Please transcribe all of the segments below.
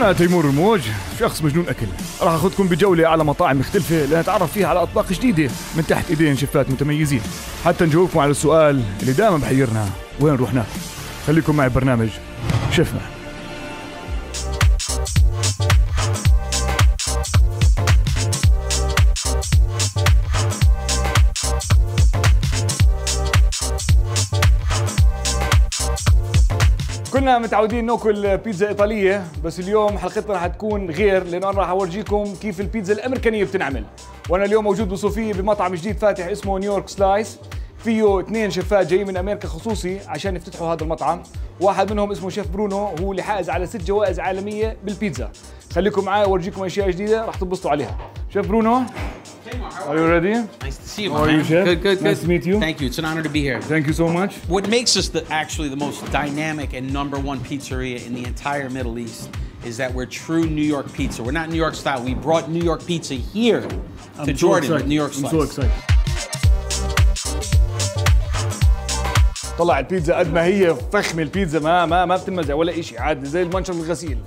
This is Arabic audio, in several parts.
أنا تيمور الموج شخص مجنون أكل. راح أخذكم بجولة على مطاعم مختلفة لنتعرف فيها على أطباق جديدة من تحت إيدين شيفات متميزين. حتى نجاوبكم على السؤال اللي دائما بحيرنا وين نروح ناكل خليكم معي ببرنامج شفنا كنا متعودين ناكل بيتزا إيطالية بس اليوم حلقتنا رح تكون غير لأنه أنا راح أورجيكم كيف البيتزا الأمريكانية بتنعمل. وأنا اليوم موجود بصوفيا بمطعم جديد فاتح اسمه New York Slice فيه اثنين شيفات جايين من أمريكا خصوصي عشان يفتتحوا هذا المطعم. واحد منهم اسمه شيف برونو هو اللي حائز على ست جوائز عالمية بالبيتزا. خليكم معي اورجيكم أشياء جديدة راح تنبسطوا عليها. شيف برونو. Are you ready? Nice to see you, How my are you, man. Chef? Good, good, good. Nice to meet you. Thank you. It's an honor to be here. Thank you so much. What makes us the, actually the most dynamic and number one pizzeria in the entire Middle East is that we're true New York pizza. We're not New York style. We brought New York pizza here to I'm so Jordan with excited. New York I'm slice. so excited. طلع البيتزا قد ما هي فخمه البيتزا ما ما ما بتنمزع ولا شيء عادي زي المنشر الغسيل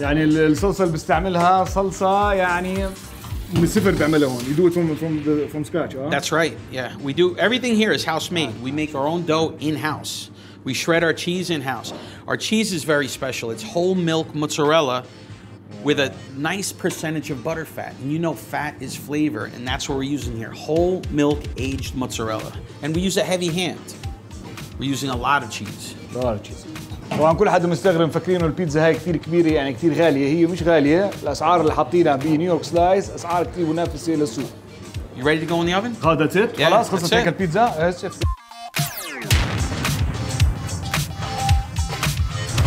يعني ال- الصلصه اللي بستعملها صلصه يعني من الصفر بعملها هون يدو it from from the, from scratch اه That's right. Yeah, we do everything here is house made. We make our own dough in house. We shred our cheese in house. Our cheese is very special. It's whole milk mozzarella with a nice percentage of butter fat. And you know fat is flavor, and that's what we're using here. Whole milk aged mozzarella. And we use a heavy hand. We're using a lot of cheese. لا تشيز طبعا كل حد مستغرب مفكرين البيتزا هاي كثير كبيرة يعني كثير غالية هي مش غالية الأسعار اللي حاطينها بنيويورك سلايس أسعار كثير منافسة للسوق You ready to go in the oven? هذا ذاتس ات Yeah, خلاص that's خلصت it. هيك البيتزا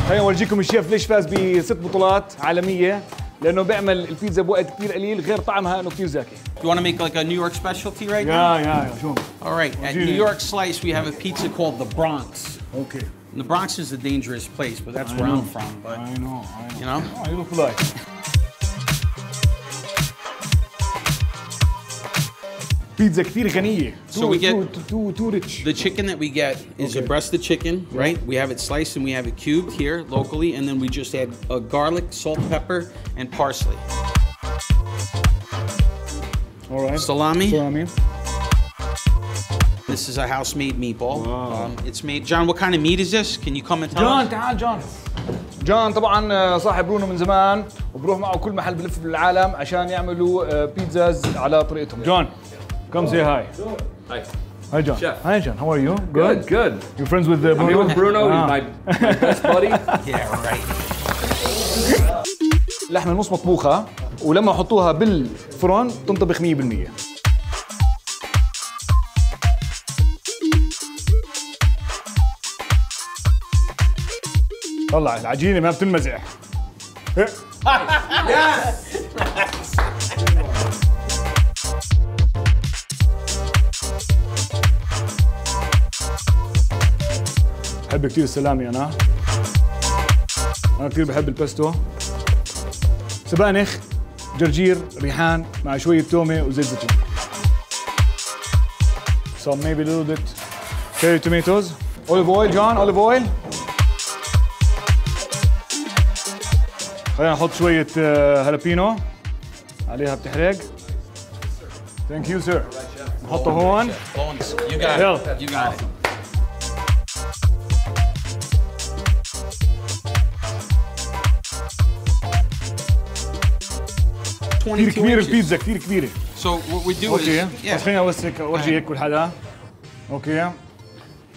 خلينا نورجيكم الشيف ليش فاز بست بطولات عالمية لأنه بيعمل البيتزا بوقت كثير قليل غير طعمها إنه كثير زاكي You want to make like a New York specialty right now? يا يا يا شو All right. At. New York Slice, we have a pizza called the Bronx. And the Bronx is a dangerous place, but that's where I'm from. But I know I know you know, Oh, you look like بيتزا كثير غنية So we get- too, too, too rich the chicken that we get is a Okay. breasted chicken, right? We have it sliced and we have it cubed here locally, and then we just add uh, garlic, salt, pepper, and parsley. Alright Salami. Salami This is a house-made meatball. Um, it's made. John, what kind of meat is this? Can you come and tell جون us? تعال جون جون طبعا آه، صاحب برونو من زمان وبروح معه كل محل بلف بالعالم عشان يعملوا آه، بيتزاز على طريقتهم جون come say hi Hi. Hi John Chef. Hi John how are you Good, good. You friends with uh, I'm here Bruno? with Bruno. Ah. He's my, my best buddy. Yeah, right. اللحمة نص مطبوخة ولما احطوها بالفرن تنطبخ 100% طلع العجينة ما بتنمزع إيه. بحب كثير السلامي أنا. أنا كثير بحب البستو. سبانخ جرجير ريحان مع شوية تومة وزيت زيتون. Some maybe a little bit cherry tomatoes. Olive oil John olive oil. خلينا نحط شوية هالابينو عليها بتحرق. Thank you sir نحطه هون. it. كثير 22 كبيرة. البيتزا كثير كبيرة. So what we do is بس خليني اوسك اورجي هيك كل حدا. Okay.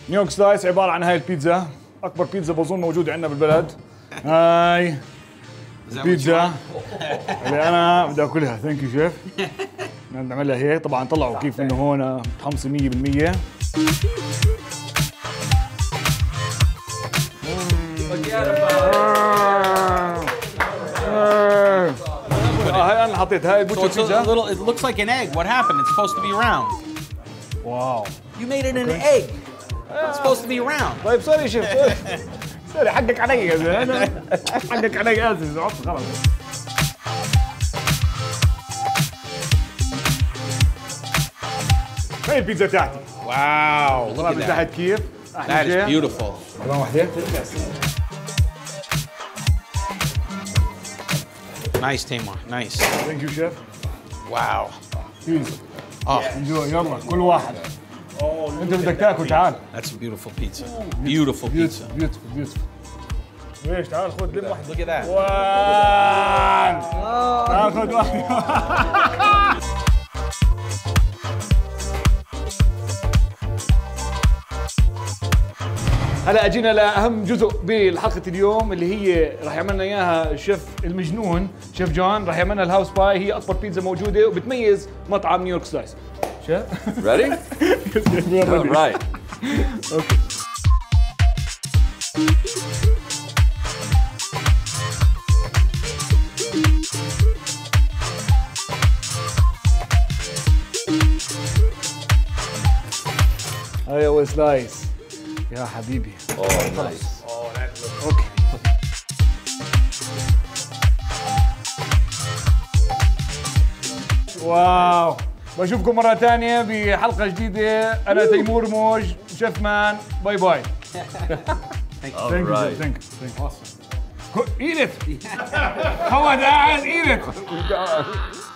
New York Slice عبارة عن هاي البيتزا. أكبر بيتزا بظن موجودة عندنا بالبلد. هاي. بيتزا? اللي أنا بدي اكلها thank you chef نعملها هيك طبعا طلعوا كيف انه هون متحمصه 100% آه، هاي أنا حطيت هاي a بيتزا little. It looks like an egg. What happened? It's supposed to be round. Wow You made it an egg. It's supposed to be round. طيب sorry chef سوري حقك علي يا زلمة. حقك علي اسف عطت خلص هاي البيتزا تاعتي طلع at من. تحت كيف is شيء. كمان واحدة Nice, Tamar. Nice. ثانك يو شيف Oh, انجوي يلا كل واحد. أنت بدك تاكل تعال. That's a beautiful pizza. Beautiful pizza. Beautiful beautiful ليش تعال خذ لم واحدة. Look at that. One. تعال خذ واحدة. هلا أجينا لأهم جزء بحلقه اليوم اللي هي راح يعمل لنا إياها الشيف المجنون شيف جون راح يعمل لنا ال house pie. هي أكبر بيتزا موجودة وبتميز مطعم New York Slice. شيف Ready? All right. أوكي هاي اول سلايس يا حبيبي Oh, nice. أوكي Wow بشوفكم مرة ثانية بحلقة جديدة أنا تيمور موج ChefMan bye bye Thank you, chef. Thank you. Thank you. Awesome. Eat it. Come on, Dad. Eat it.